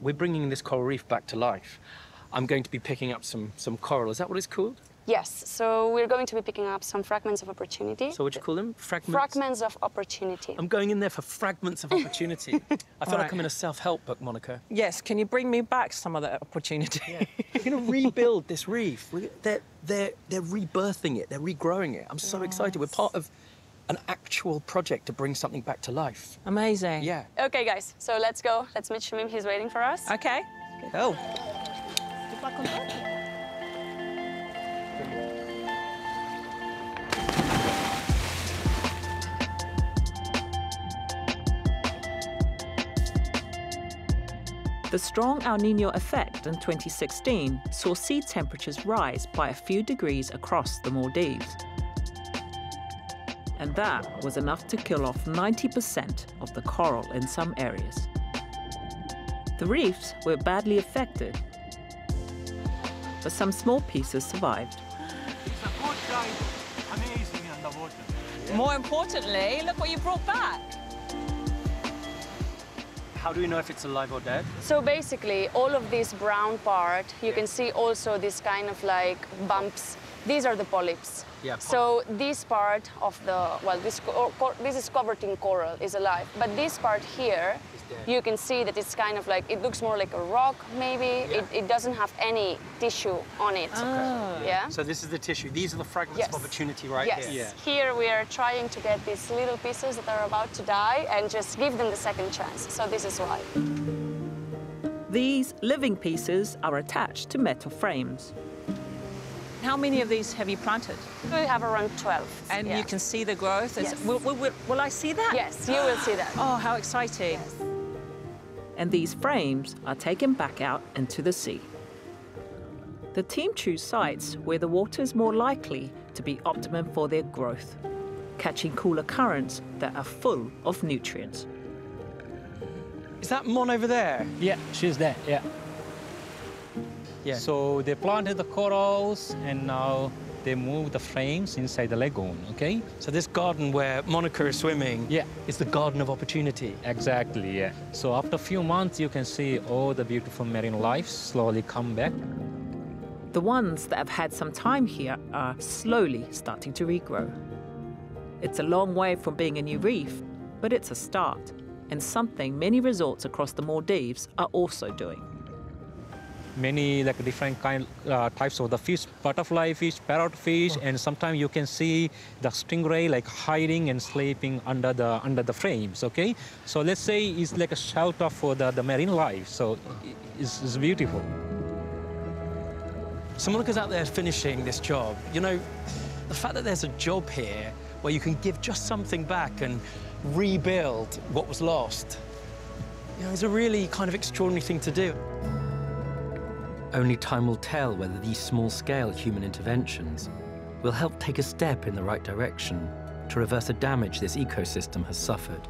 we're bringing this coral reef back to life. I'm going to be picking up some, some coral. Is that what it's called? Yes, so we're going to be picking up some fragments of opportunity. So what do you call them? Fragments? Fragments of opportunity. I'm going in there for fragments of opportunity. I feel like. I'm in a self-help book, Monica. Yes, can you bring me back some of that opportunity? We're going to rebuild this reef. We- They're, they're, they're rebirthing it. They're regrowing it. I'm so excited. We're part of an actual project to bring something back to life. Amazing. Yeah. Okay, guys, so let's go. Let's meet Shamim. He's waiting for us. Okay. Cool. The strong El Nino effect in 2016 saw sea temperatures rise by a few degrees across the Maldives. And that was enough to kill off 90% of the coral in some areas. The reefs were badly affected, but some small pieces survived. It's a good dive, amazing underwater. More importantly, look what you brought back. How do we know if it's alive or dead? So basically, all of this brown part, you can see also this kind of like bumps. These are the polyps. Yeah, So this part of the well, this this is covered in coral, is alive. But this part here, dead. you can see that it's kind of like it looks more like a rock. Maybe it, it doesn't have any tissue on it. Yeah. So this is the tissue. These are the fragments Yes. of opportunity right yes. here. Here we are trying to get these little pieces that are about to die and just give them the second chance. So this is why. These living pieces are attached to metal frames. How many of these have you planted? We have around 12. And yeah. you can see the growth? Yes. Will, will, will, will I see that? Yes, you will see that. Oh, how exciting. Yes. And these frames are taken back out into the sea. The team choose sites where the water is more likely to be optimum for their growth, catching cooler currents that are full of nutrients. Is that Mon over there? Yeah, she's there, yeah. Yeah. So they planted the corals and now they move the frames inside the lagoon, okay? So this garden where Monica is swimming Yeah. is the garden of opportunity. Exactly, yeah. So after a few months, you can see all the beautiful marine life slowly come back. The ones that have had some time here are slowly starting to regrow. It's a long way from being a new reef, but it's a start, and something many resorts across the Maldives are also doing. Many like different kind uh, types of the fish, butterfly fish, parrot fish, and sometimes you can see the stingray like hiding and sleeping under the under the frames. Okay, so let's say it's like a shelter for the, the marine life. So it's, it's beautiful. Monica's out there finishing this job. You know, the fact that there's a job here where you can give just something back and rebuild what was lost, you know, is a really kind of extraordinary thing to do. Only time will tell whether these small-scale human interventions will help take a step in the right direction to reverse the damage this ecosystem has suffered.